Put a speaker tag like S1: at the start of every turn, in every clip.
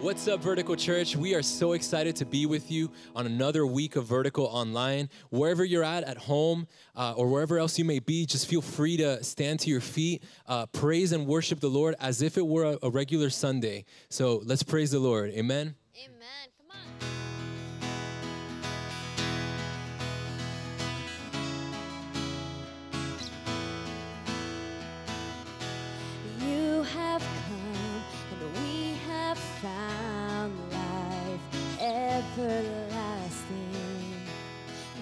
S1: What's up, Vertical Church? We are so excited to be with you on another week of Vertical Online. Wherever you're at, at home, uh, or wherever else you may be, just feel free to stand to your feet, uh, praise and worship the Lord as if it were a, a regular Sunday. So let's praise the Lord. Amen.
S2: Amen. Everlasting.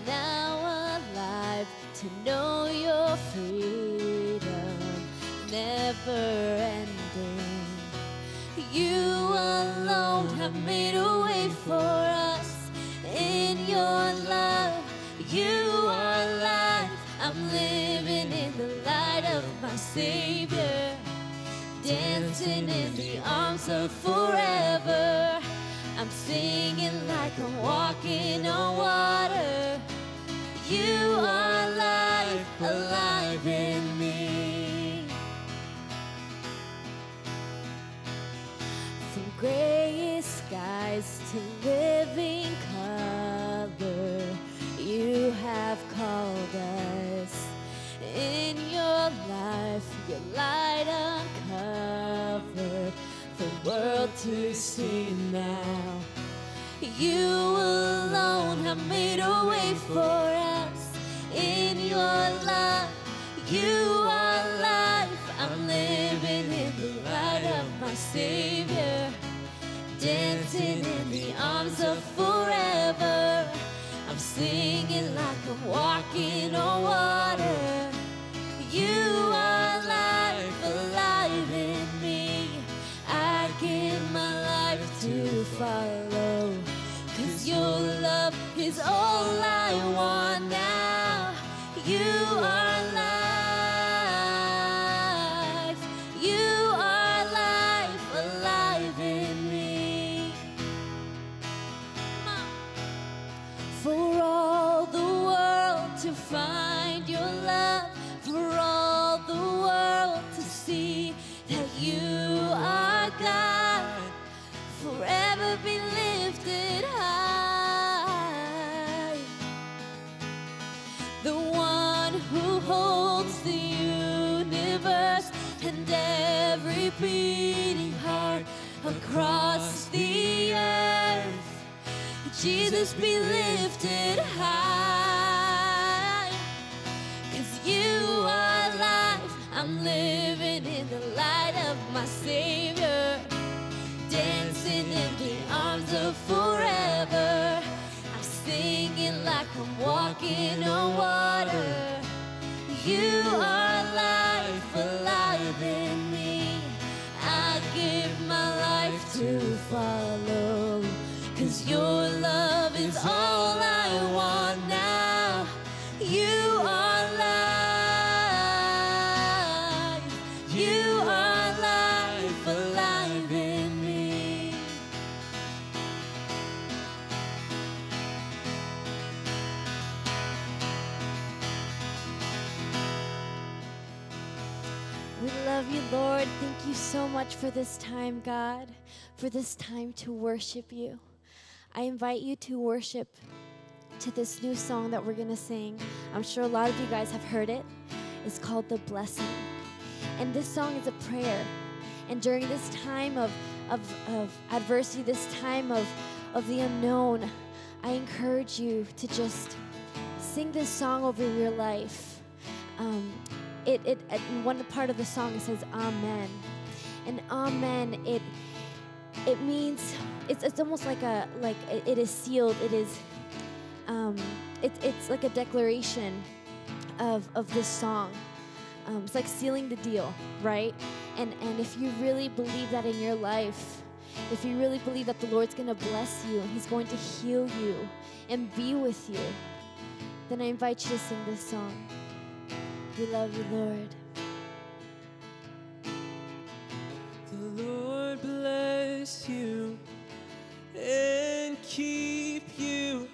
S2: Now alive to know your freedom, never ending. You alone have made a way for us in your love. You are life. I'm living in the light of my Savior, dancing in the arms of forever. I'm singing like I'm walking on water. You are life, alive in me. From grayest skies to living color, you have called us. In your life, your light world to see now. You alone have made Jesus be lifted high. Cause you are life. I'm living in the light of my Savior. Dancing in the arms of forever. I'm singing like I'm walking on water. You are this time, God, for this time to worship you. I invite you to worship to this new song that we're going to sing. I'm sure a lot of you guys have heard it. It's called The Blessing. And this song is a prayer. And during this time of, of, of adversity, this time of, of the unknown, I encourage you to just sing this song over your life. Um, it, it, in one part of the song it says Amen. And Amen, it, it means it's, it's almost like a like it, is sealed it is um, it, it's like a declaration of, of this song. Um, it's like sealing the deal right? And and if you really believe that in your life if you really believe that the lord's going to bless you and he's going to heal you and be with you then i invite you to sing this song. We love you lord
S3: Bless you and keep you.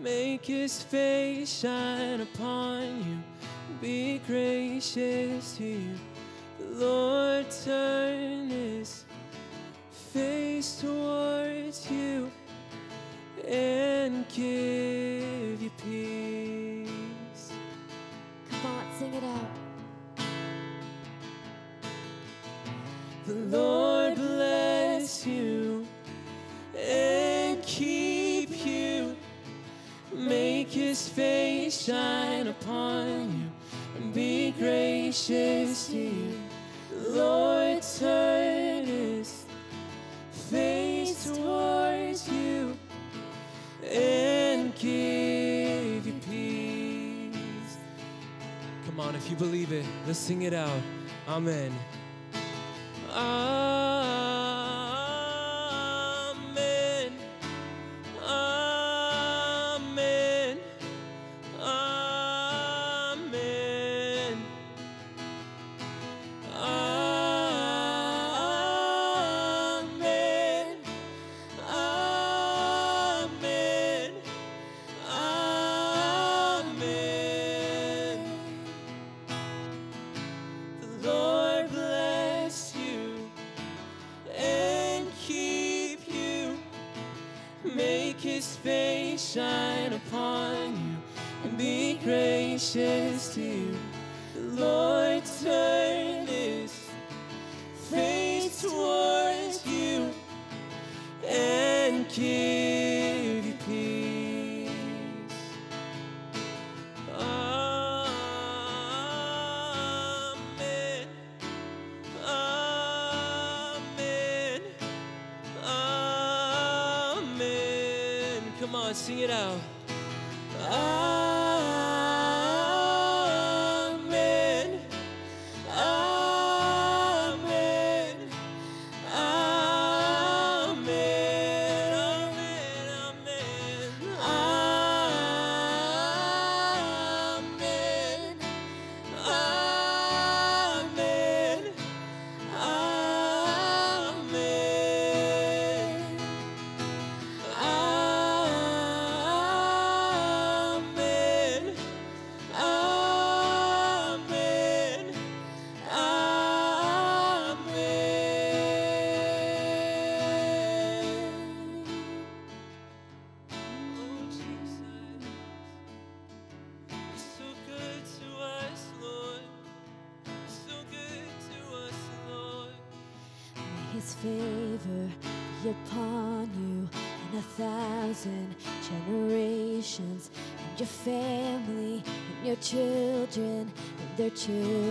S3: Make his face shine upon you. Be gracious to you. The Lord turn his face face towards you and give shine upon you and be gracious to you. Lord turn his face towards you and give you peace.
S1: Come on, if you believe it, let's sing it out. Amen.
S3: Amen. Upon you and be gracious to you. The Lord turn his face towards you and give you peace. Amen. Amen. Amen. Come on, sing it out.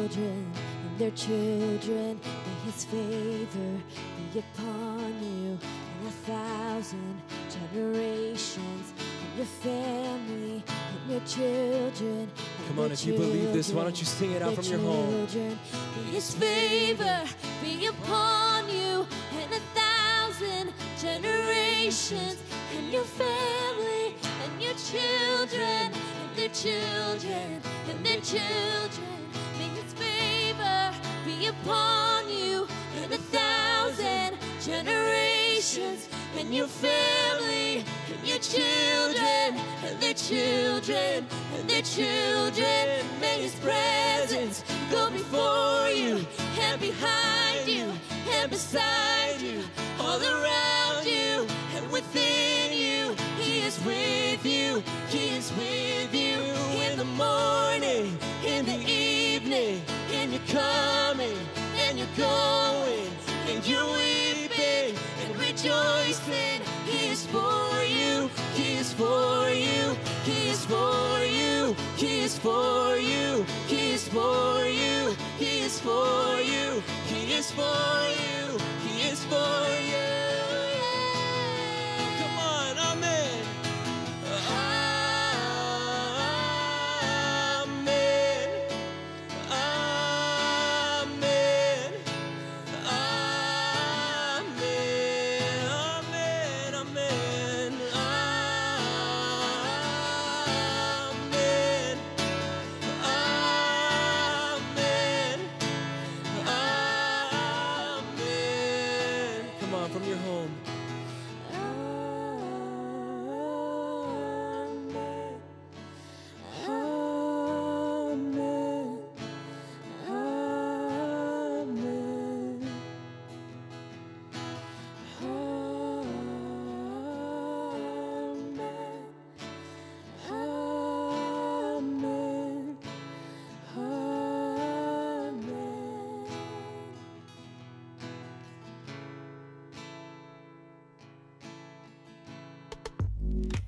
S2: Children, and their children. May his favor be upon you and a thousand generations, and your family, and your children. and
S1: Come on, if you believe this, why don't you sing it out from your home?
S2: May His favor be upon you and a thousand generations, and your family, and your children, and their children, and their children. Upon you and a thousand generations, and your family, and your children, and their children, and their children. May His presence go before you, and behind you, and beside you, all around you, and within you. He is with you, He is with you in the morning, in the evening, you're coming, and you're going, and you're weeping and rejoicing. He is for you, He is for you, He is for you, He is for you, He is for you, He is for you, He is for you, He is for you.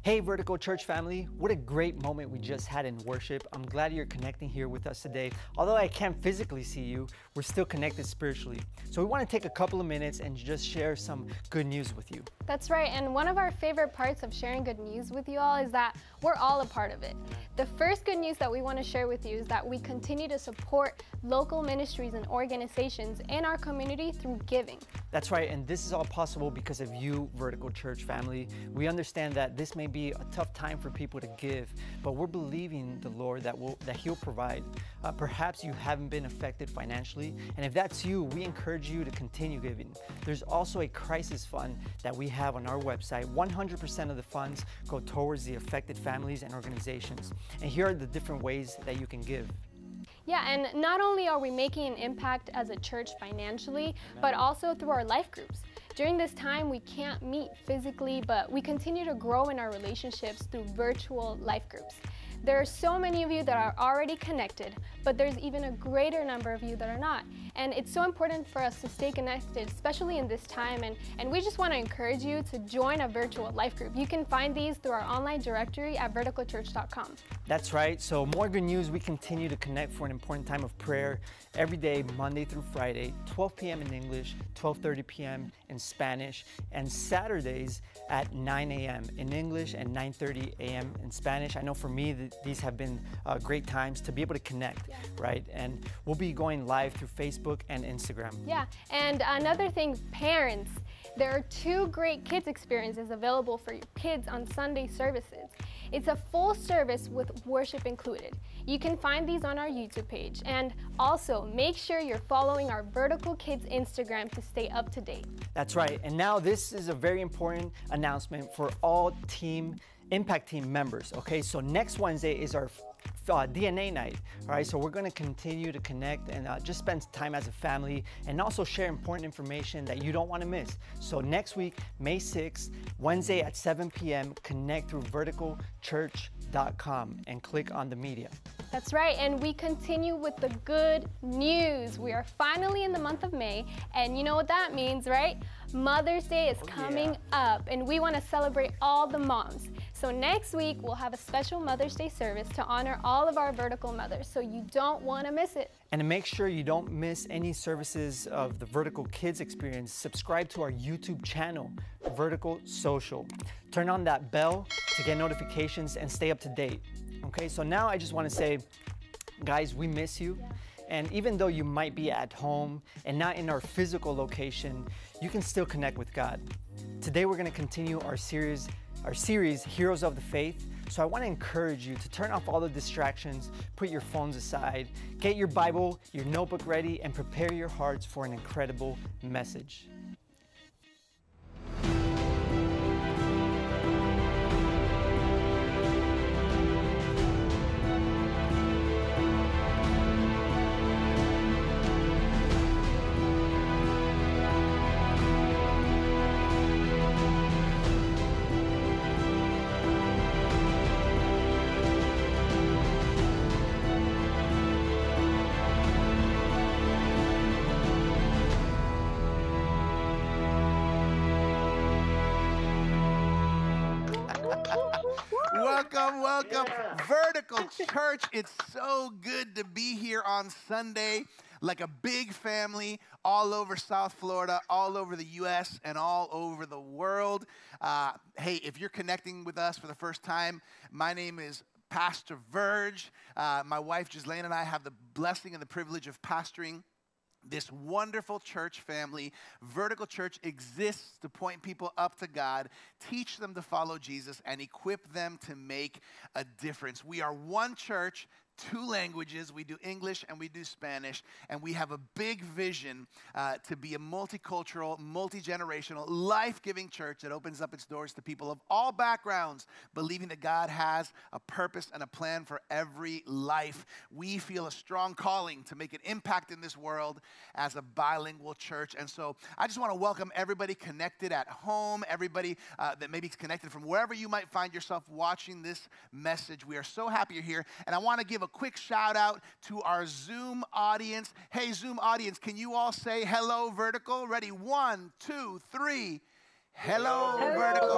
S4: Hey, Vertical Church family, what a great moment we just had in worship. I'm glad you're connecting here with us today. Although I can't physically see you, we're still connected spiritually. So we want to take a couple of minutes and just share some good news with you.
S5: That's right, and one of our favorite parts of sharing good news with you all is that we're all a part of it. The first good news that we want to share with you is that we continue to support local ministries and organizations in our community through giving.
S4: That's right, and this is all possible because of you, Vertical Church family. We understand that this may be a tough time for people to give, but we're believing the Lord that will that He'll provide. Uh, perhaps you haven't been affected financially, and if that's you, we encourage you to continue giving. There's also a crisis fund that we have on our website. 100% of the funds go towards the affected families and organizations. And here are the different ways that you can give.
S5: Yeah, and not only are we making an impact as a church financially, but also through our life groups. During this time, we can't meet physically, but we continue to grow in our relationships through virtual life groups. There are so many of you that are already connected, but there's even a greater number of you that are not. And it's so important for us to stay connected, especially in this time. And, and we just want to encourage you to join a virtual life group. You can find these through our online directory at verticalchurch.com.
S4: That's right. So, more good news. We continue to connect for an important time of prayer every day, Monday through Friday, 12 p.m. in English, 12:30 p.m. in Spanish, and Saturdays at 9 a.m. in English and 9:30 a.m. in Spanish. I know for me, th- these have been uh, great times to be able to connect,
S5: Yeah.
S4: right? And we'll be going live through Facebook and Instagram.
S5: Yeah, and another thing, parents, there are two great kids experiences available for your kids on Sunday services. It's a full service with worship included. You can find these on our YouTube page. And also, make sure you're following our Vertical Kids Instagram to stay up to date.
S4: That's right. And now this is a very important announcement for all team impact team members. Okay, so next Wednesday is our uh, DNA night. All right, so we're going to continue to connect and uh, just spend time as a family and also share important information that you don't want to miss. So next week, May 6th, Wednesday at 7 p.m., connect through verticalchurch.com and click on the media.
S5: That's right, and we continue with the good news. We are finally in the month of May, and you know what that means, right? Mother's Day is oh, coming up, and we want to celebrate all the moms. So next week, we'll have a special Mother's Day service to honor all of our vertical mothers, so you don't want to miss it.
S4: And to make sure you don't miss any services of the Vertical Kids experience, subscribe to our YouTube channel, Vertical Social. Turn on that bell to get notifications and stay up to date. Okay, so now I just want to say, guys, we miss you. And even though you might be at home and not in our physical location, you can still connect with God. Today we're going to continue our series, our series Heroes of the Faith. So I want to encourage you to turn off all the distractions, put your phones aside, get your Bible, your notebook ready, and prepare your hearts for an incredible message.
S6: Welcome, welcome. Vertical Church. It's so good to be here on Sunday, like a big family all over South Florida, all over the U.S., and all over the world. Uh, hey, if you're connecting with us for the first time, my name is Pastor Verge. Uh, my wife, Gislaine, and I have the blessing and the privilege of pastoring this wonderful church family, Vertical Church, exists to point people up to God, teach them to follow Jesus, and equip them to make a difference. We are one church, two languages. We do English and we do Spanish, and we have a big vision uh, to be a multicultural, multi generational, life giving church that opens up its doors to people of all backgrounds, believing that God has a purpose and a plan for every life. We feel a strong calling to make an impact in this world as a bilingual church. And so I just want to welcome everybody connected at home, everybody uh, that maybe is connected from wherever you might find yourself watching this message. We are so happy you're here. And I want to give a quick shout out to our Zoom audience. Hey, Zoom audience, can you all say hello, vertical? Ready? One, two, three. Hello, Vertical.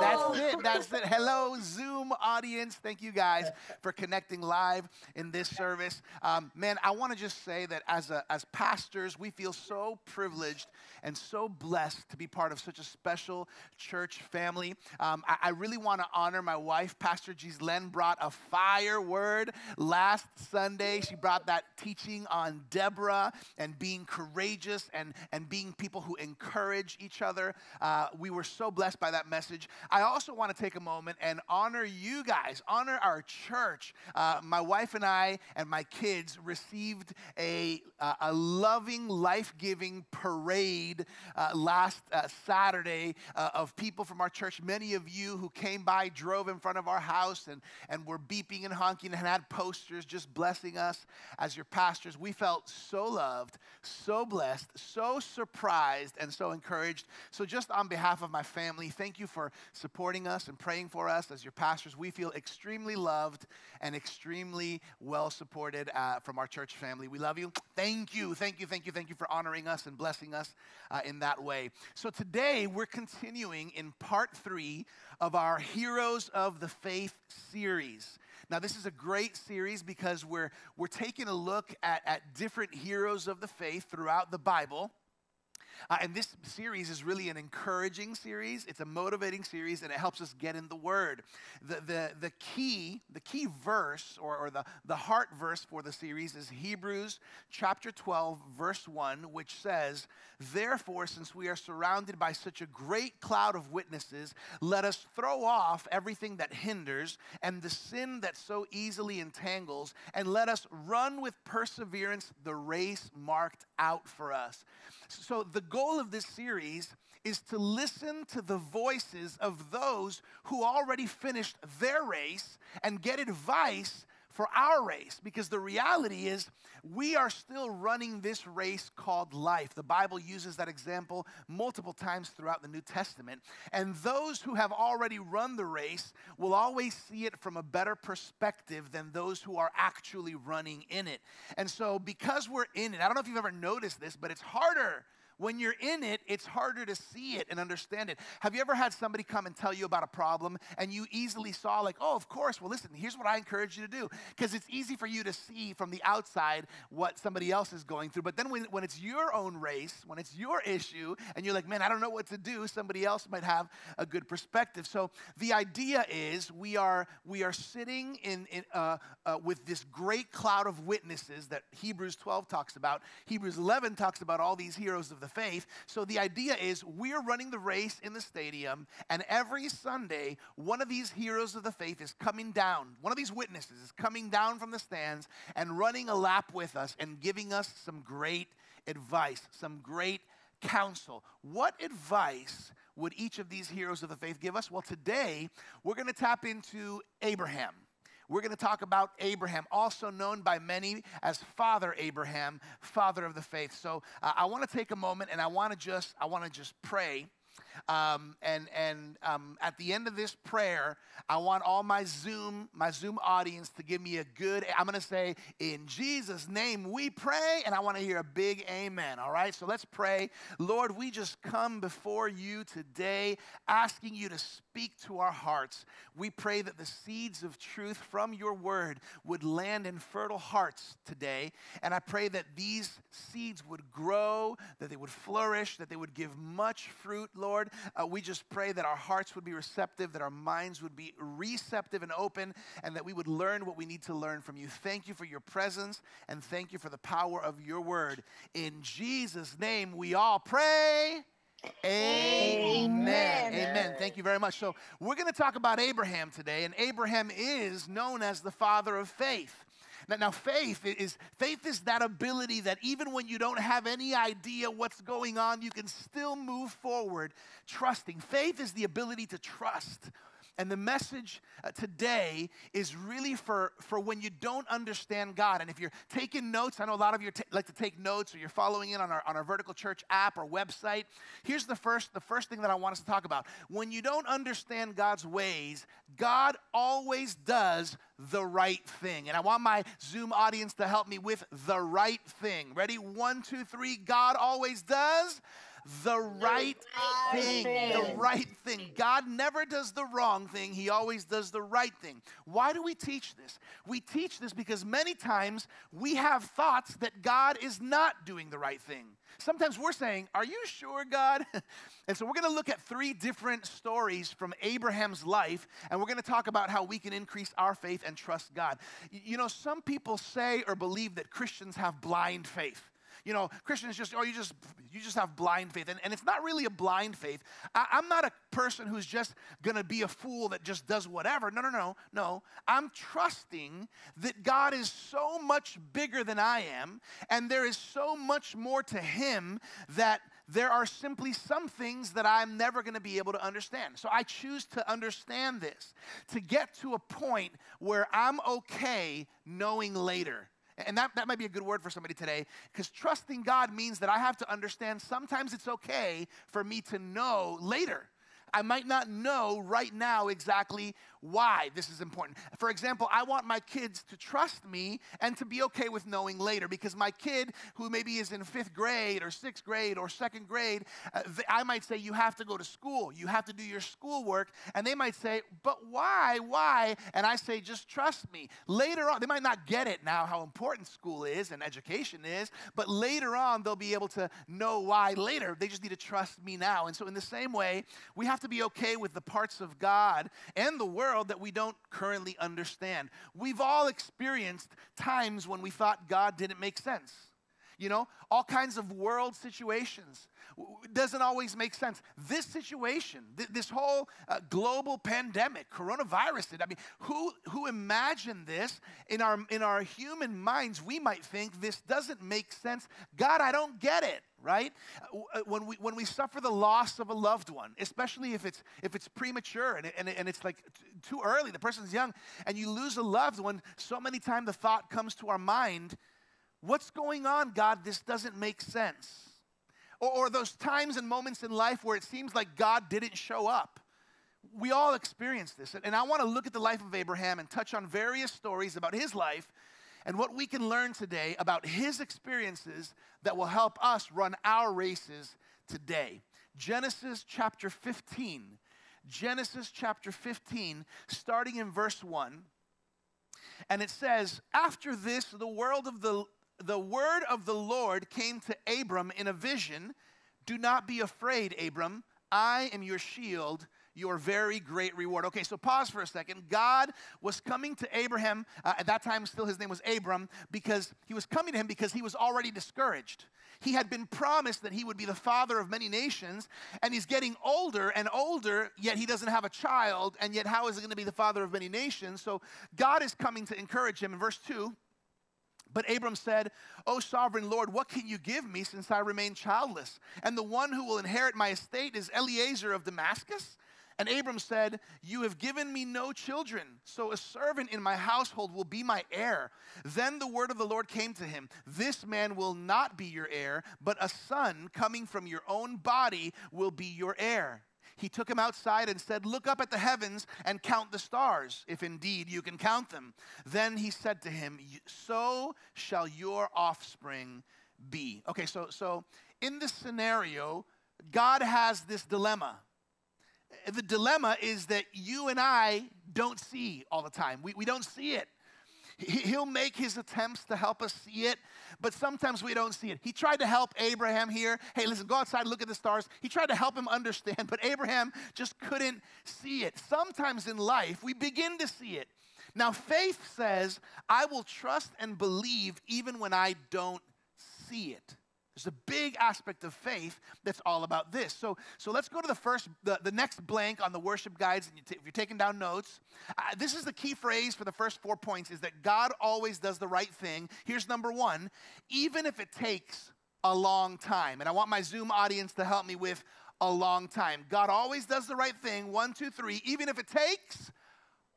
S6: That's it. That's it. Hello, Zoom audience. Thank you guys for connecting live in this service. Um, man, I want to just say that as, a, as pastors, we feel so privileged and so blessed to be part of such a special church family. Um, I, I really want to honor my wife, Pastor Gislaine brought a fire word last Sunday. She brought that teaching on Deborah and being courageous and, and being people who encourage each other. Uh, we were so blessed by that message. I also want to take a moment and honor you guys, honor our church. Uh, my wife and I and my kids received a, uh, a loving, life giving parade uh, last uh, Saturday uh, of people from our church. Many of you who came by drove in front of our house and, and were beeping and honking and had posters just blessing us as your pastors. We felt so loved, so blessed, so surprised, and so encouraged. So, just on behalf of my family, thank you for supporting us and praying for us as your pastors. We feel extremely loved and extremely well supported uh, from our church family. We love you. Thank you, thank you, thank you, thank you for honoring us and blessing us uh, in that way. So, today we're continuing in part three of our Heroes of the Faith series. Now, this is a great series because we're, we're taking a look at, at different heroes of the faith throughout the Bible. Uh, and this series is really an encouraging series. It's a motivating series, and it helps us get in the Word. The, the, the key, the key verse, or, or the, the heart verse for the series is Hebrews chapter 12, verse 1, which says, Therefore, since we are surrounded by such a great cloud of witnesses, let us throw off everything that hinders and the sin that so easily entangles, and let us run with perseverance the race marked out for us. So, the goal of this series is to listen to the voices of those who already finished their race and get advice for our race because the reality is we are still running this race called life. The Bible uses that example multiple times throughout the New Testament. And those who have already run the race will always see it from a better perspective than those who are actually running in it. And so, because we're in it, I don't know if you've ever noticed this, but it's harder when you're in it, it's harder to see it and understand it. Have you ever had somebody come and tell you about a problem and you easily saw, like, oh, of course, well, listen, here's what I encourage you to do? Because it's easy for you to see from the outside what somebody else is going through. But then when, when it's your own race, when it's your issue, and you're like, man, I don't know what to do, somebody else might have a good perspective. So the idea is we are, we are sitting in, in uh, uh, with this great cloud of witnesses that Hebrews 12 talks about. Hebrews 11 talks about all these heroes of the faith. So the idea is we're running the race in the stadium, and every Sunday, one of these heroes of the faith is coming down. One of these witnesses is coming down from the stands and running a lap with us and giving us some great advice, some great counsel. What advice would each of these heroes of the faith give us? Well, today we're going to tap into Abraham. We're going to talk about Abraham, also known by many as Father Abraham, father of the faith. So uh, I want to take a moment and I want to just I want to just pray um, and and um, at the end of this prayer, I want all my Zoom my Zoom audience to give me a good. I'm going to say, "In Jesus' name, we pray," and I want to hear a big amen. All right, so let's pray. Lord, we just come before you today, asking you to speak to our hearts. We pray that the seeds of truth from your word would land in fertile hearts today, and I pray that these seeds would grow, that they would flourish, that they would give much fruit, Lord. Uh, we just pray that our hearts would be receptive, that our minds would be receptive and open, and that we would learn what we need to learn from you. Thank you for your presence, and thank you for the power of your word. In Jesus' name, we all pray. Amen. Amen. Amen. Thank you very much. So, we're going to talk about Abraham today, and Abraham is known as the father of faith. Now, now, faith is faith is that ability that even when you don't have any idea what's going on, you can still move forward trusting. Faith is the ability to trust. And the message uh, today is really for, for when you don't understand God. And if you're taking notes, I know a lot of you like to take notes or you're following in on our, on our Vertical Church app or website. Here's the first, the first thing that I want us to talk about. When you don't understand God's ways, God always does the right thing. And I want my Zoom audience to help me with the right thing. Ready? One, two, three. God always does the right thing. The right thing. God never does the wrong thing, He always does the right thing. Why do we teach this? We teach this because many times we have thoughts that God is not doing the right thing. Sometimes we're saying, Are you sure, God? and so we're going to look at three different stories from Abraham's life, and we're going to talk about how we can increase our faith and trust God. You know, some people say or believe that Christians have blind faith. You know, Christians just, oh, you just you just have blind faith. And, and it's not really a blind faith. I, I'm not a person who's just gonna be a fool that just does whatever. No, no, no, no. I'm trusting that God is so much bigger than I am, and there is so much more to him that there are simply some things that I'm never going to be able to understand. So I choose to understand this, to get to a point where I'm okay knowing later. And that, that might be a good word for somebody today, because trusting God means that I have to understand sometimes it's okay for me to know later. I might not know right now exactly why this is important. For example, I want my kids to trust me and to be okay with knowing later because my kid, who maybe is in fifth grade or sixth grade or second grade, uh, I might say, You have to go to school, you have to do your schoolwork. And they might say, But why? Why? And I say, Just trust me. Later on, they might not get it now how important school is and education is, but later on, they'll be able to know why later. They just need to trust me now. And so, in the same way, we have to be okay with the parts of God and the world that we don't currently understand. We've all experienced times when we thought God didn't make sense. You know, all kinds of world situations. Doesn't always make sense. This situation, th- this whole uh, global pandemic, coronavirus, I mean, who, who imagined this in our, in our human minds? We might think this doesn't make sense. God, I don't get it right Uh, uh, when we when we suffer the loss of a loved one especially if it's if it's premature and, and, and it's like too early the person's young and you lose a loved one so many times the thought comes to our mind what's going on god this doesn't make sense or, or those times and moments in life where it seems like god didn't show up we all experience this and i want to look at the life of abraham and touch on various stories about his life and what we can learn today about his experiences that will help us run our races today. Genesis chapter 15. Genesis chapter 15, starting in verse 1. And it says, After this, the world of the the word of the Lord came to Abram in a vision. Do not be afraid, Abram. I am your shield, your very great reward. Okay, so pause for a second. God was coming to Abraham, uh, at that time, still his name was Abram, because he was coming to him because he was already discouraged. He had been promised that he would be the father of many nations, and he's getting older and older, yet he doesn't have a child, and yet how is he going to be the father of many nations? So God is coming to encourage him. In verse 2, but Abram said, O sovereign Lord, what can you give me since I remain childless? And the one who will inherit my estate is Eliezer of Damascus. And Abram said, You have given me no children, so a servant in my household will be my heir. Then the word of the Lord came to him This man will not be your heir, but a son coming from your own body will be your heir. He took him outside and said, Look up at the heavens and count the stars, if indeed you can count them. Then he said to him, So shall your offspring be. Okay, so, so in this scenario, God has this dilemma. The dilemma is that you and I don't see all the time, we, we don't see it. He- He'll make his attempts to help us see it, but sometimes we don't see it. He tried to help Abraham here. Hey, listen, go outside, look at the stars. He tried to help him understand, but Abraham just couldn't see it. Sometimes in life, we begin to see it. Now, faith says, I will trust and believe even when I don't see it. There's a big aspect of faith that's all about this. So, so let's go to the first, the, the next blank on the worship guides. And you ta- if you're taking down notes, uh, this is the key phrase for the first four points: is that God always does the right thing. Here's number one: even if it takes a long time. And I want my Zoom audience to help me with a long time. God always does the right thing. One, two, three. Even if it takes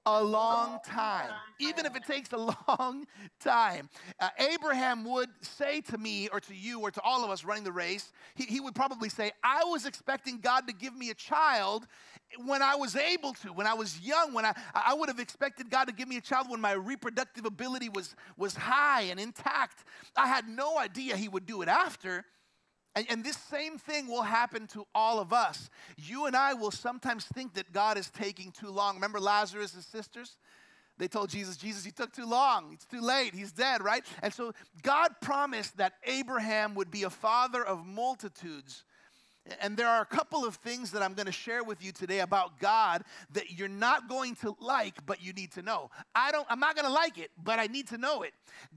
S6: a long time, even if it takes a long time. Uh, Abraham would say to me or to you or to all of us running the race, he, he would probably say, I was expecting God to give me a child when I was able to, when I was young, when I, I would have expected God to give me a child when my reproductive ability was, was high and intact. I had no idea he would do it after. And, and this same thing will happen to all of us. You and I will sometimes think that God is taking too long. Remember Lazarus' sisters? They told Jesus, Jesus, you took too long. It's too late. He's dead, right? And so God promised that Abraham would be a father of multitudes. And there are a couple of things that I'm going to share with you today about God that you're not going to like, but you need to know. I don't I'm not going to like it, but I need to know it.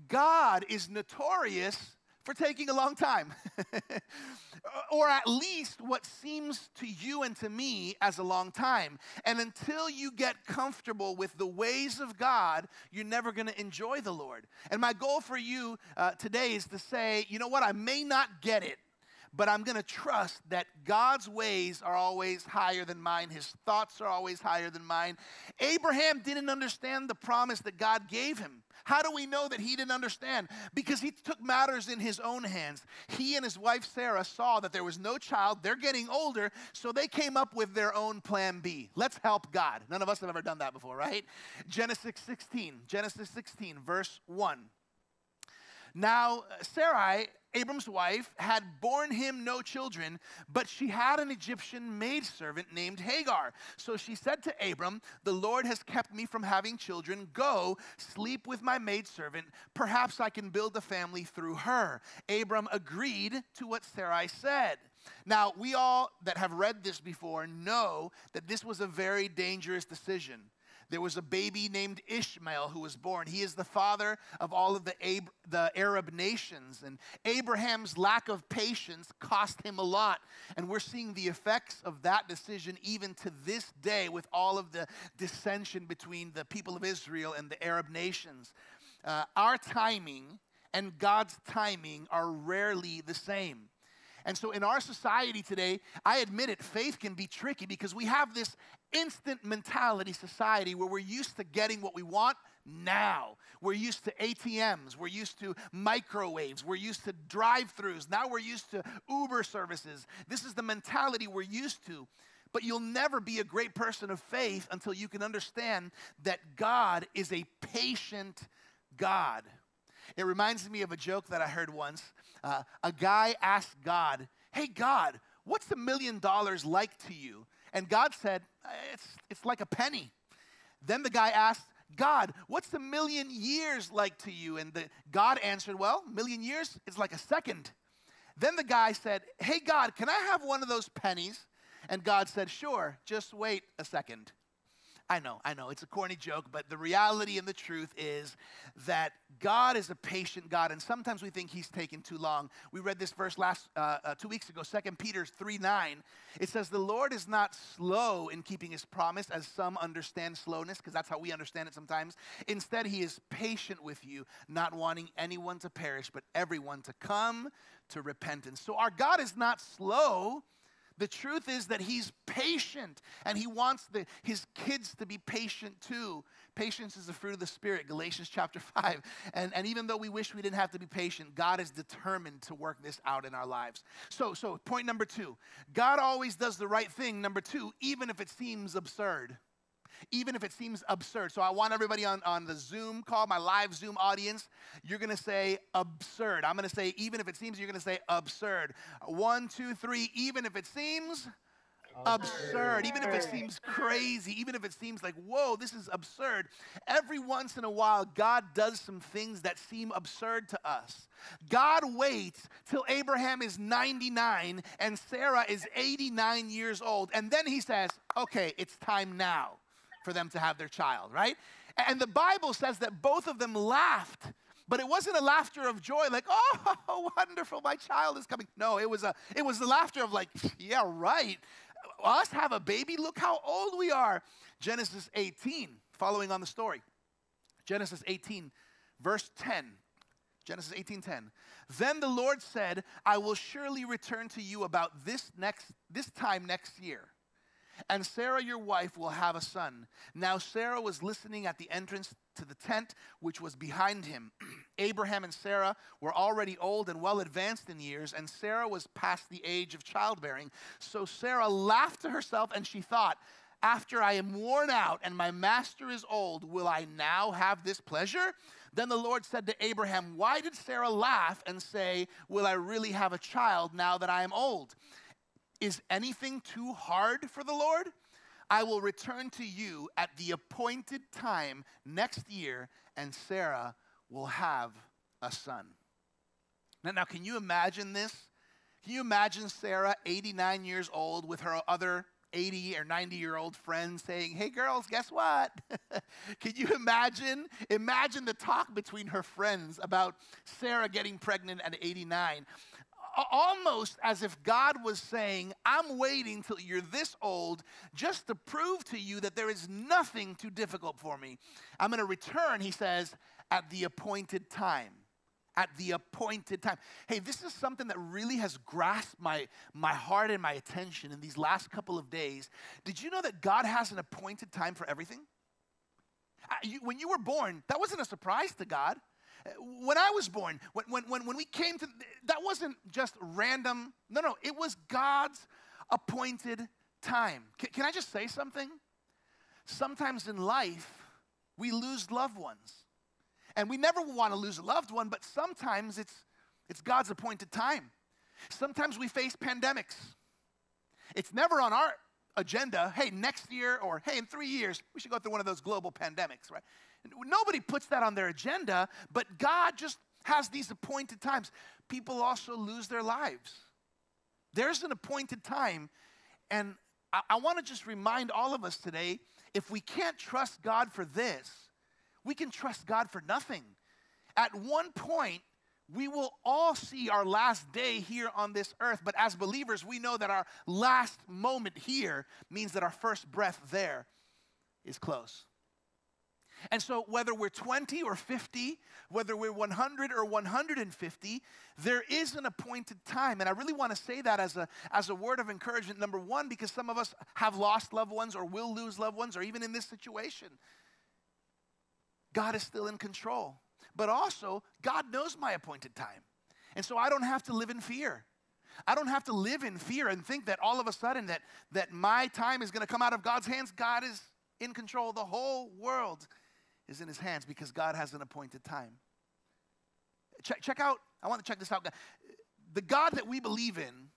S6: God is notorious for taking a long time. or at least what seems to you and to me as a long time. And until you get comfortable with the ways of God, you're never going to enjoy the Lord. And my goal for you uh, today is to say, you know what, I may not get it but I'm going to trust that God's ways are always higher than mine. His thoughts are always higher than mine. Abraham didn't understand the promise that God gave him. How do we know that he didn't understand? Because he took matters in his own hands. He and his wife Sarah saw that there was no child, they're getting older, so they came up with their own plan B. Let's help God. None of us have ever done that before, right? Genesis 16, Genesis 16, verse 1. Now, Sarai, Abram's wife, had borne him no children, but she had an Egyptian maidservant named Hagar. So she said to Abram, The Lord has kept me from having children. Go, sleep with my maidservant. Perhaps I can build a family through her. Abram agreed to what Sarai said. Now, we all that have read this before know that this was a very dangerous decision there was a baby named Ishmael who was born. He is the father of all of the, Ab- the Arab nations. And Abraham's lack of patience cost him a lot. And we're seeing the effects of that decision even to this day with all of the dissension between the people of Israel and the Arab nations. Uh, our timing and God's timing are rarely the same. And so in our society today, I admit it, faith can be tricky because we have this instant mentality society where we're used to getting what we want now. We're used to ATMs, we're used to microwaves, we're used to drive throughs, now we're used to Uber services. This is the mentality we're used to. But you'll never be a great person of faith until you can understand that God is a patient God. It reminds me of a joke that I heard once. Uh, a guy asked God, Hey, God, what's a million dollars like to you? And God said, it's, it's like a penny. Then the guy asked, God, what's a million years like to you? And the, God answered, Well, million years is like a second. Then the guy said, Hey, God, can I have one of those pennies? And God said, Sure, just wait a second. I know, I know, it's a corny joke, but the reality and the truth is that God is a patient God, and sometimes we think He's taking too long. We read this verse last uh, uh, two weeks ago, 2 Peter 3 9. It says, The Lord is not slow in keeping His promise, as some understand slowness, because that's how we understand it sometimes. Instead, He is patient with you, not wanting anyone to perish, but everyone to come to repentance. So our God is not slow the truth is that he's patient and he wants the, his kids to be patient too. Patience is the fruit of the Spirit, Galatians chapter 5. And, and even though we wish we didn't have to be patient, God is determined to work this out in our lives. So, so point number two God always does the right thing. Number two, even if it seems absurd even if it seems absurd. So I want everybody on, on the Zoom call, my live Zoom audience, you're gonna say absurd. I'm gonna say, even if it seems, you're gonna say absurd. One, two, three, even if it seems absurd, even if it seems crazy, even if it seems like, whoa, this is absurd. Every once in a while, God does some things that seem absurd to us. God waits till Abraham is 99 and Sarah is 89 years old, and then he says, okay, it's time now for them to have their child, right? And the Bible says that both of them laughed. But it wasn't a laughter of joy, like, oh, wonderful, my child is coming. No, it was a it was the laughter of like, yeah, right. Us have a baby, look how old we are. Genesis 18, following on the story. Genesis 18, verse 10. Genesis 18:10. Then the Lord said, I will surely return to you about this next this time next year and Sarah, your wife, will have a son. Now, Sarah was listening at the entrance to the tent, which was behind him. Abraham and Sarah were already old and well advanced in years, and Sarah was past the age of childbearing. So Sarah laughed to herself, and she thought, After I am worn out and my master is old, will I now have this pleasure? Then the Lord said to Abraham, Why did Sarah laugh and say, Will I really have a child now that I am old? Is anything too hard for the Lord? I will return to you at the appointed time next year, and Sarah will have a son. Now, now, can you imagine this? Can you imagine Sarah, 89 years old, with her other 80 or 90 year old friends saying, Hey girls, guess what? Can you imagine? Imagine the talk between her friends about Sarah getting pregnant at 89. Almost as if God was saying, I'm waiting till you're this old just to prove to you that there is nothing too difficult for me. I'm going to return, he says, at the appointed time at the appointed time. Hey, this is something that really has grasped my, my heart and my attention in these last couple of days. Did you know that God has an appointed time for everything? When you were born, that wasn't a surprise to God. When I was born, when, when, when, when we came to, that wasn't just random. No, no, it was God's appointed time. Can, can I just say something? Sometimes in life, we lose loved ones. And we never want to lose a loved one, but sometimes it's, it's God's appointed time. Sometimes we face pandemics. It's never on our agenda, hey, next year or hey, in three years, we should go through one of those global pandemics, right? Nobody puts that on their agenda, but God just has these appointed times. People also lose their lives. There's an appointed time, and I, I want to just remind all of us today if we can't trust God for this, we can trust God for nothing. At one point, we will all see our last day here on this earth, but as believers, we know that our last moment here means that our first breath there is close. And so, whether we're 20 or 50, whether we're 100 or 150, there is an appointed time. And I really want to say that as a, as a word of encouragement. Number one, because some of us have lost loved ones or will lose loved ones, or even in this situation. God is still in control. But also, God knows my appointed time. And so I don't have to live in fear. I don't have to live in fear and think that all of a sudden that, that my time is going to come out of God's hands. God is in control. of The whole world is in his hands because God has an appointed time. Check, check out, I want to check this out. The God that we believe in,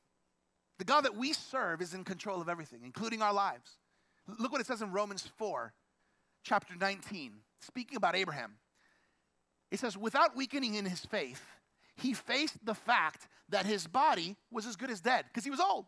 S6: the God that we serve is in control of everything, including our lives. Look what it says in Romans 4, chapter 19, speaking about Abraham. It says, without weakening in his faith, he faced the fact that his body was as good as dead because he was old.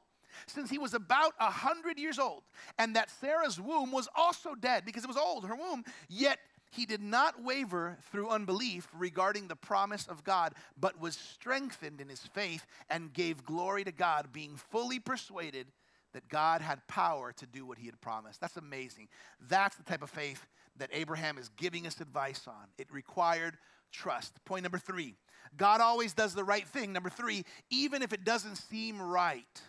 S6: Since he was about a hundred years old, and that Sarah's womb was also dead because it was old, her womb, yet he did not waver through unbelief regarding the promise of God, but was strengthened in his faith and gave glory to God, being fully persuaded that God had power to do what he had promised. That's amazing. That's the type of faith that Abraham is giving us advice on. It required trust. Point number three God always does the right thing. Number three, even if it doesn't seem right.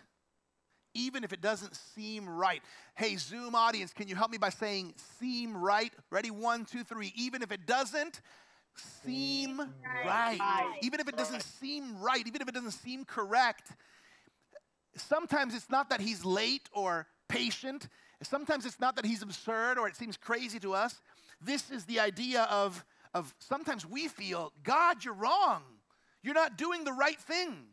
S6: Even if it doesn't seem right. Hey, Zoom audience, can you help me by saying seem right? Ready? One, two, three. Even if it doesn't seem right. Even if it doesn't seem right, even if it doesn't seem correct, sometimes it's not that he's late or patient. Sometimes it's not that he's absurd or it seems crazy to us. This is the idea of, of sometimes we feel, God, you're wrong. You're not doing the right thing.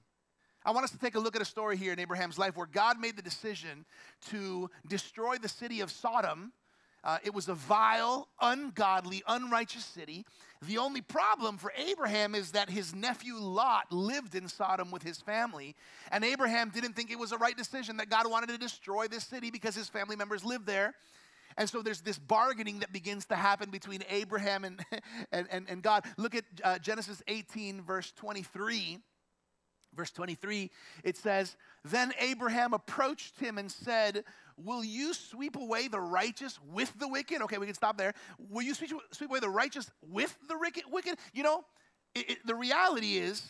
S6: I want us to take a look at a story here in Abraham's life where God made the decision to destroy the city of Sodom. Uh, it was a vile, ungodly, unrighteous city. The only problem for Abraham is that his nephew Lot lived in Sodom with his family. And Abraham didn't think it was a right decision that God wanted to destroy this city because his family members lived there. And so there's this bargaining that begins to happen between Abraham and, and, and, and God. Look at uh, Genesis 18, verse 23. Verse 23, it says, Then Abraham approached him and said, Will you sweep away the righteous with the wicked? Okay, we can stop there. Will you sweep, sweep away the righteous with the wicked? You know, it, it- the reality is,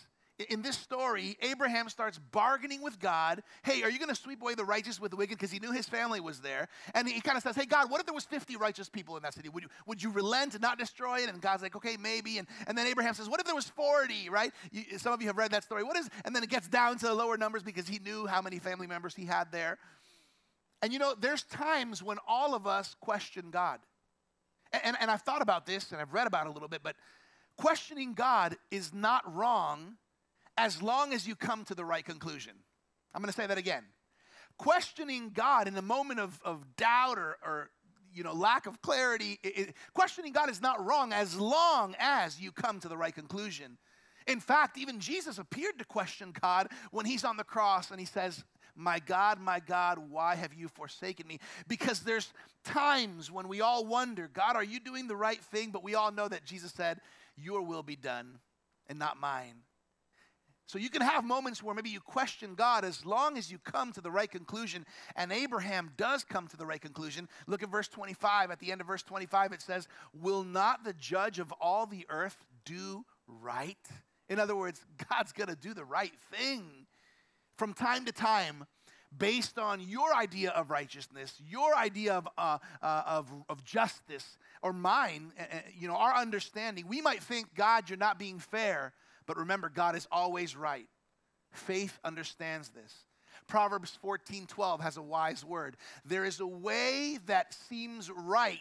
S6: in this story, Abraham starts bargaining with God. Hey, are you going to sweep away the righteous with the wicked? Because he knew his family was there. And he kind of says, Hey, God, what if there was 50 righteous people in that city? Would you, would you relent and not destroy it? And God's like, Okay, maybe. And, and then Abraham says, What if there was 40, right? You, some of you have read that story. What is, and then it gets down to the lower numbers because he knew how many family members he had there. And you know, there's times when all of us question God. And, and I've thought about this and I've read about it a little bit, but questioning God is not wrong as long as you come to the right conclusion. I'm going to say that again. Questioning God in a moment of, of doubt or, or you know lack of clarity, it, it- questioning God is not wrong as long as you come to the right conclusion. In fact, even Jesus appeared to question God when he's on the cross and he says, My God, my God, why have you forsaken me? Because there's times when we all wonder, God, are you doing the right thing? But we all know that Jesus said, Your will be done and not mine. So you can have moments where maybe you question God as long as you come to the right conclusion. And Abraham does come to the right conclusion. Look at verse 25. At the end of verse 25, it says, Will not the judge of all the earth do right? In other words, God's going to do the right thing. From time to time, based on your idea of righteousness, your idea of, uh, uh, of, of justice, or mine, uh, you know, our understanding, we might think, God, you're not being fair. But remember, God is always right. Faith understands this. Proverbs 14 12 has a wise word. There is a way that seems right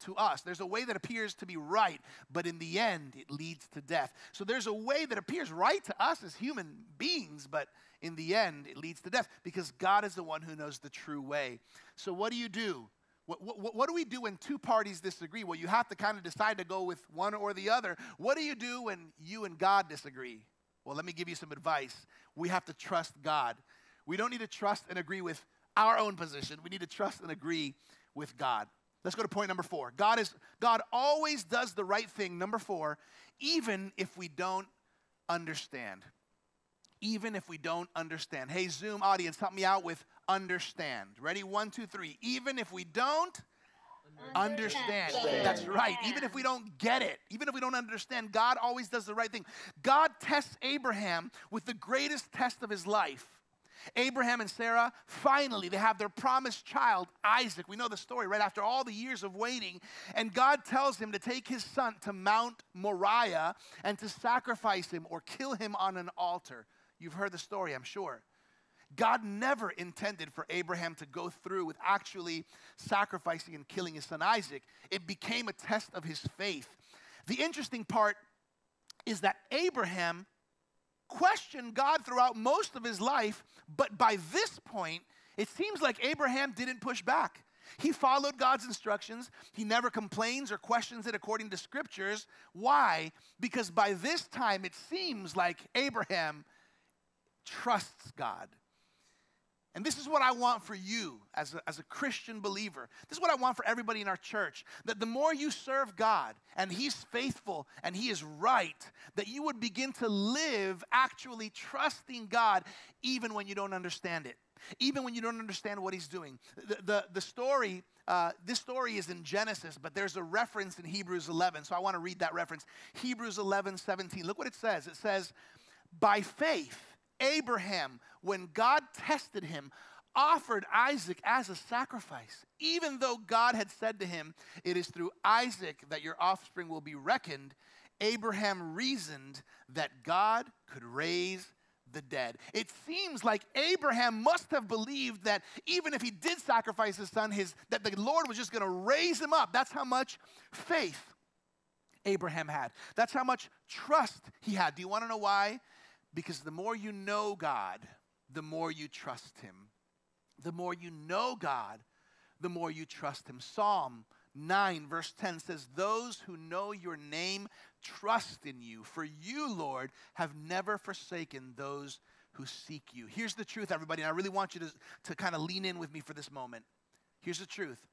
S6: to us. There's a way that appears to be right, but in the end, it leads to death. So there's a way that appears right to us as human beings, but in the end, it leads to death because God is the one who knows the true way. So, what do you do? What, what, what do we do when two parties disagree? Well, you have to kind of decide to go with one or the other. What do you do when you and God disagree? Well, let me give you some advice. We have to trust God. We don't need to trust and agree with our own position. We need to trust and agree with God. Let's go to point number four. God is God always does the right thing. Number four, even if we don't understand. Even if we don't understand. Hey, Zoom audience, help me out with understand. Ready? One, two, three. Even if we don't understand. That's right. Even if we don't get it, even if we don't understand, God always does the right thing. God tests Abraham with the greatest test of his life. Abraham and Sarah, finally, they have their promised child, Isaac. We know the story right after all the years of waiting. And God tells him to take his son to Mount Moriah and to sacrifice him or kill him on an altar. You've heard the story, I'm sure. God never intended for Abraham to go through with actually sacrificing and killing his son Isaac. It became a test of his faith. The interesting part is that Abraham questioned God throughout most of his life, but by this point, it seems like Abraham didn't push back. He followed God's instructions. He never complains or questions it according to scriptures. Why? Because by this time, it seems like Abraham trusts God. And this is what I want for you as a, as a Christian believer. This is what I want for everybody in our church. That the more you serve God and He's faithful and He is right, that you would begin to live actually trusting God even when you don't understand it, even when you don't understand what He's doing. The, the, the story, uh, this story is in Genesis, but there's a reference in Hebrews 11. So I want to read that reference. Hebrews 11, 17. Look what it says. It says, By faith, Abraham, when God tested him, offered Isaac as a sacrifice, even though God had said to him, It is through Isaac that your offspring will be reckoned. Abraham reasoned that God could raise the dead. It seems like Abraham must have believed that even if he did sacrifice his son, his, that the Lord was just going to raise him up. That's how much faith Abraham had. That's how much trust he had. Do you want to know why? Because the more you know God, the more you trust Him. The more you know God, the more you trust Him. Psalm 9, verse 10 says, Those who know your name trust in you, for you, Lord, have never forsaken those who seek you. Here's the truth, everybody, and I really want you to, to kind of lean in with me for this moment. Here's the truth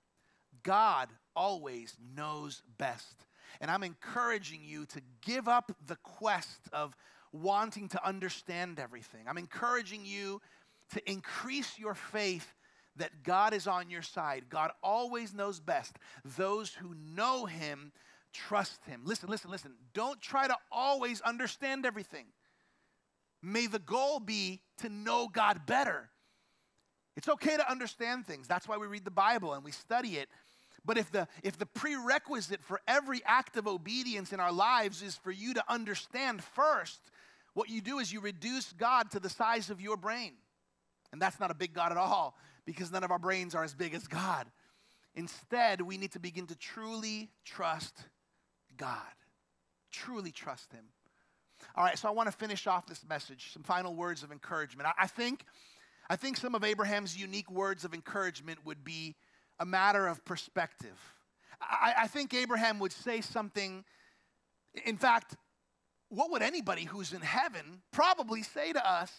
S6: God always knows best. And I'm encouraging you to give up the quest of wanting to understand everything. I'm encouraging you to increase your faith that God is on your side. God always knows best. Those who know Him trust Him. Listen, listen, listen. Don't try to always understand everything. May the goal be to know God better. It's okay to understand things. That's why we read the Bible and we study it. But if the, if the prerequisite for every act of obedience in our lives is for you to understand first, what you do is you reduce God to the size of your brain. And that's not a big God at all because none of our brains are as big as God. Instead, we need to begin to truly trust God. truly trust Him. All right, so I want to finish off this message, some final words of encouragement. I, I think, I think some of Abraham's unique words of encouragement would be a matter of perspective. I, I think Abraham would say something, in fact, what would anybody who's in heaven probably say to us?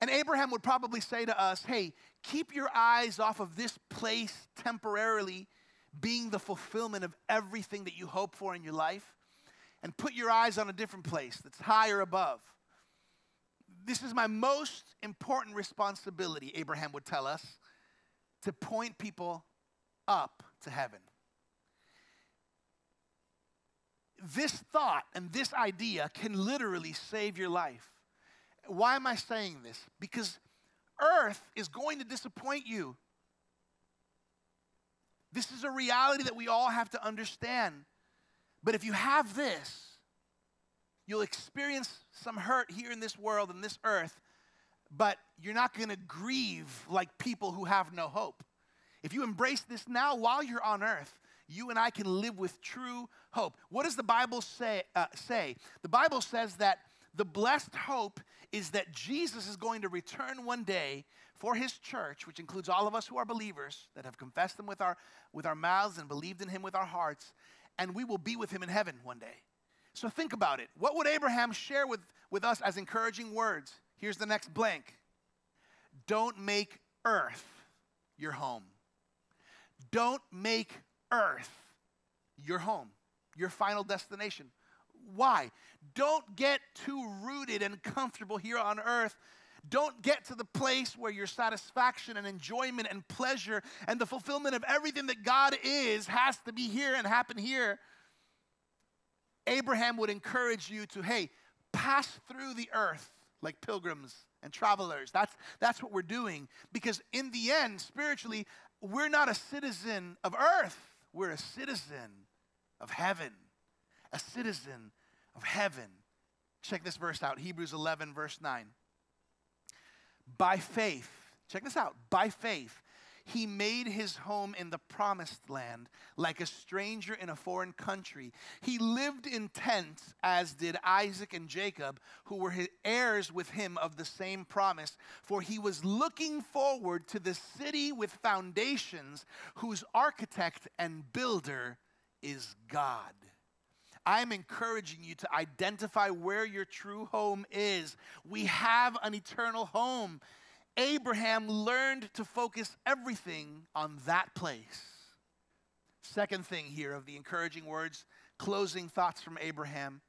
S6: And Abraham would probably say to us, hey, keep your eyes off of this place temporarily being the fulfillment of everything that you hope for in your life, and put your eyes on a different place that's higher above. This is my most important responsibility, Abraham would tell us, to point people up to heaven. This thought and this idea can literally save your life. Why am I saying this? Because earth is going to disappoint you. This is a reality that we all have to understand. But if you have this, you'll experience some hurt here in this world and this earth, but you're not going to grieve like people who have no hope. If you embrace this now while you're on earth, you and I can live with true hope. What does the Bible say? Uh, say? The Bible says that the blessed hope is that Jesus is going to return one day for his church, which includes all of us who are believers that have confessed him with our, with our mouths and believed in him with our hearts, and we will be with him in heaven one day. So think about it. What would Abraham share with, with us as encouraging words? Here's the next blank Don't make earth your home. Don't make earth your home, your final destination. Why? Don't get too rooted and comfortable here on earth. Don't get to the place where your satisfaction and enjoyment and pleasure and the fulfillment of everything that God is has to be here and happen here. Abraham would encourage you to, hey, pass through the earth like pilgrims and travelers. That's, that's what we're doing. Because in the end, spiritually, we're not a citizen of earth, we're a citizen of heaven. A citizen of heaven. Check this verse out Hebrews 11, verse 9. By faith, check this out. By faith, he made his home in the promised land like a stranger in a foreign country. He lived in tents, as did Isaac and Jacob, who were heirs with him of the same promise. For he was looking forward to the city with foundations, whose architect and builder is God. I'm encouraging you to identify where your true home is. We have an eternal home. Abraham learned to focus everything on that place. Second thing here of the encouraging words, closing thoughts from Abraham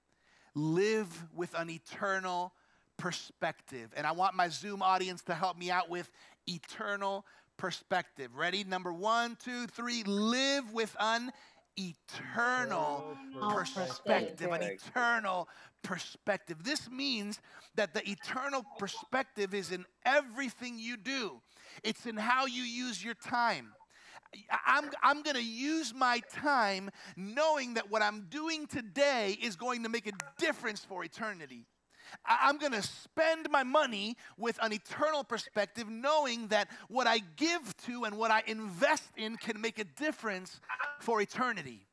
S6: live with an eternal perspective. And I want my Zoom audience to help me out with eternal perspective. Ready? Number one, two, three. Live with an eternal perspective, an eternal perspective. This means that the eternal perspective is in everything you do, it's in how you use your time. I'm, I'm going to use my time knowing that what I'm doing today is going to make a difference for eternity. I'm going to spend my money with an eternal perspective, knowing that what I give to and what I invest in can make a difference for eternity.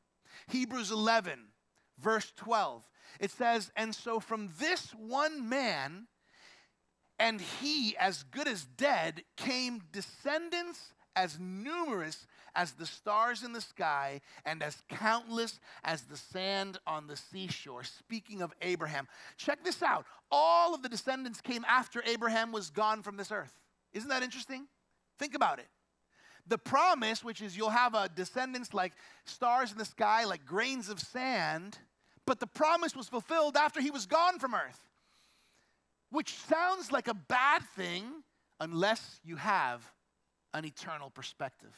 S6: Hebrews 11, verse 12, it says, And so from this one man, and he as good as dead, came descendants as numerous as the stars in the sky and as countless as the sand on the seashore. Speaking of Abraham, check this out. All of the descendants came after Abraham was gone from this earth. Isn't that interesting? Think about it. The promise, which is you'll have a descendants like stars in the sky, like grains of sand, but the promise was fulfilled after he was gone from earth, which sounds like a bad thing unless you have an eternal perspective.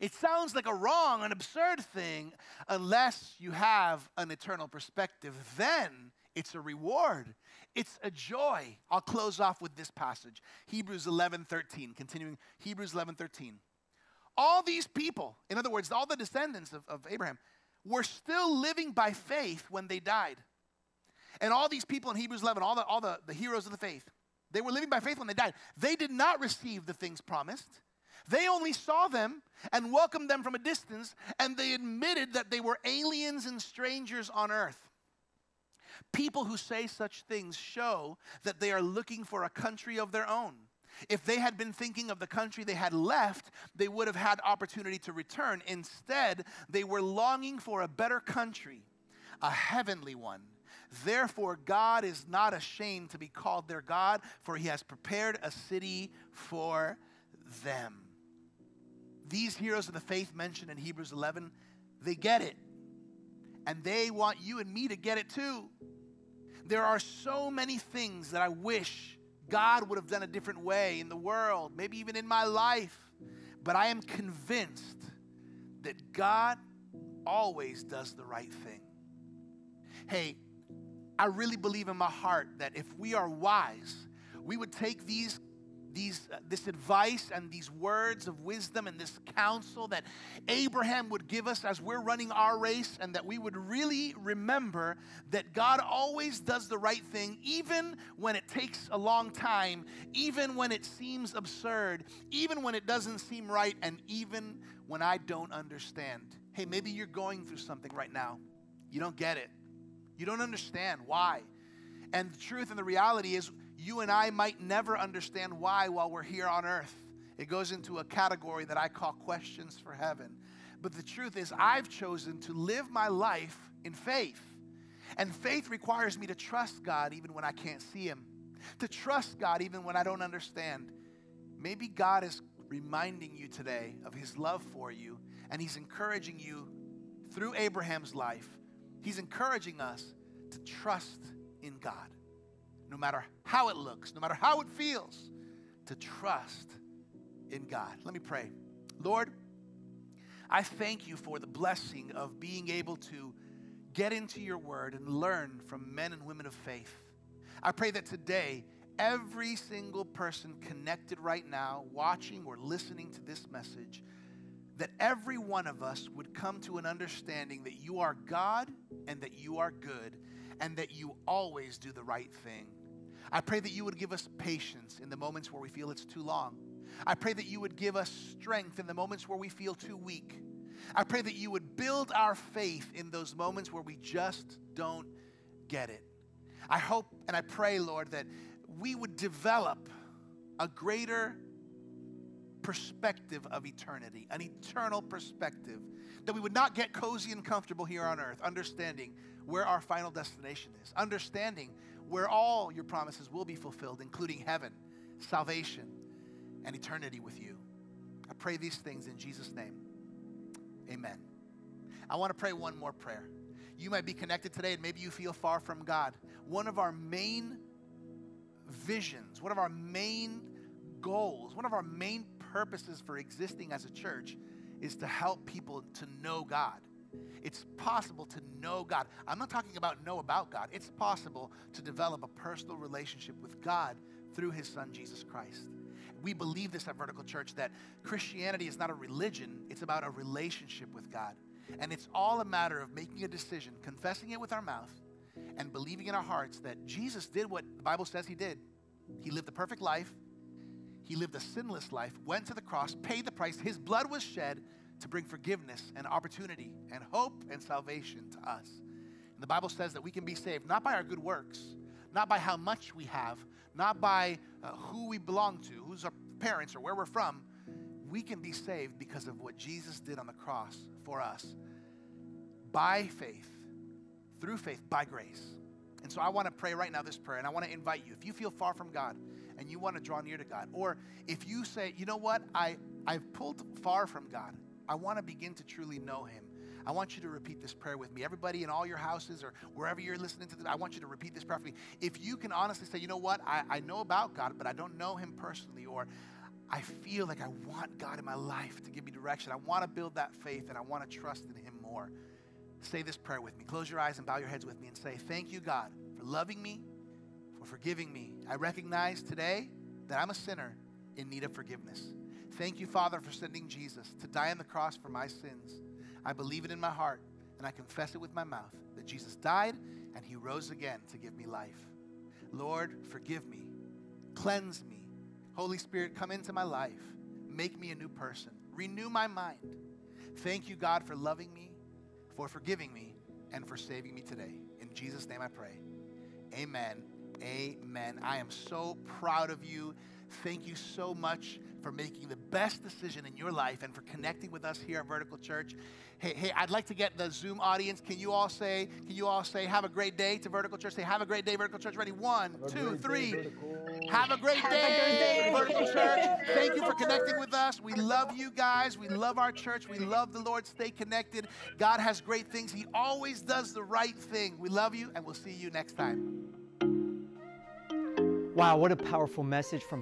S6: It sounds like a wrong, an absurd thing unless you have an eternal perspective. Then it's a reward. It's a joy. I'll close off with this passage. Hebrews 11, 13. Continuing, Hebrews 11, 13. All these people, in other words, all the descendants of, of Abraham, were still living by faith when they died. And all these people in Hebrews 11, all the, all the, the heroes of the faith, they were living by faith when they died. They did not receive the things promised. They only saw them and welcomed them from a distance, and they admitted that they were aliens and strangers on earth. People who say such things show that they are looking for a country of their own. If they had been thinking of the country they had left, they would have had opportunity to return. Instead, they were longing for a better country, a heavenly one. Therefore, God is not ashamed to be called their God, for he has prepared a city for them. These heroes of the faith mentioned in Hebrews 11, they get it. And they want you and me to get it too. There are so many things that I wish God would have done a different way in the world, maybe even in my life. But I am convinced that God always does the right thing. Hey, I really believe in my heart that if we are wise, we would take these these, uh, this advice and these words of wisdom and this counsel that Abraham would give us as we're running our race, and that we would really remember that God always does the right thing, even when it takes a long time, even when it seems absurd, even when it doesn't seem right, and even when I don't understand. Hey, maybe you're going through something right now. You don't get it, you don't understand why. And the truth and the reality is, you and I might never understand why while we're here on earth. It goes into a category that I call questions for heaven. But the truth is, I've chosen to live my life in faith. And faith requires me to trust God even when I can't see Him, to trust God even when I don't understand. Maybe God is reminding you today of His love for you, and He's encouraging you through Abraham's life. He's encouraging us to trust in God no matter how it looks, no matter how it feels, to trust in God. Let me pray. Lord, I thank you for the blessing of being able to get into your word and learn from men and women of faith. I pray that today, every single person connected right now, watching or listening to this message, that every one of us would come to an understanding that you are God and that you are good and that you always do the right thing. I pray that you would give us patience in the moments where we feel it's too long. I pray that you would give us strength in the moments where we feel too weak. I pray that you would build our faith in those moments where we just don't get it. I hope and I pray, Lord, that we would develop a greater perspective of eternity, an eternal perspective, that we would not get cozy and comfortable here on earth, understanding where our final destination is, understanding where all your promises will be fulfilled, including heaven, salvation, and eternity with you. I pray these things in Jesus' name. Amen. I want to pray one more prayer. You might be connected today and maybe you feel far from God. One of our main visions, one of our main goals, one of our main purposes for existing as a church is to help people to know God. It's possible to know God. I'm not talking about know about God. It's possible to develop a personal relationship with God through his son Jesus Christ. We believe this at Vertical Church that Christianity is not a religion, it's about a relationship with God. And it's all a matter of making a decision, confessing it with our mouth, and believing in our hearts that Jesus did what the Bible says he did. He lived the perfect life, he lived a sinless life, went to the cross, paid the price, his blood was shed to bring forgiveness and opportunity and hope and salvation to us. And the Bible says that we can be saved not by our good works, not by how much we have, not by uh, who we belong to, who's our parents or where we're from. We can be saved because of what Jesus did on the cross for us by faith, through faith, by grace. And so I want to pray right now this prayer, and I want to invite you. If you feel far from God and you want to draw near to God, or if you say, you know what, I, I've pulled far from God, I want to begin to truly know him. I want you to repeat this prayer with me. Everybody in all your houses or wherever you're listening to this, I want you to repeat this prayer for me. If you can honestly say, you know what, I, I know about God, but I don't know him personally, or I feel like I want God in my life to give me direction. I want to build that faith and I want to trust in him more. Say this prayer with me. Close your eyes and bow your heads with me and say, Thank you, God, for loving me, for forgiving me. I recognize today that I'm a sinner in need of forgiveness. Thank you, Father, for sending Jesus to die on the cross for my sins. I believe it in my heart and I confess it with my mouth that Jesus died and he rose again to give me life. Lord, forgive me, cleanse me. Holy Spirit, come into my life, make me a new person, renew my mind. Thank you, God, for loving me, for forgiving me, and for saving me today. In Jesus' name I pray. Amen. Amen. I am so proud of you. Thank you so much for making the best decision in your life and for connecting with us here at Vertical Church. Hey, hey, I'd like to get the Zoom audience. Can you all say, can you all say, have a great day to Vertical Church? Say, have a great day, Vertical Church. Ready? One, two, three. Have a great day, Vertical Church. Thank you for connecting with us. We love you guys. We love our church. We love the Lord. Stay connected. God has great things. He always does the right thing. We love you, and we'll see you next time.
S4: Wow, what a powerful message from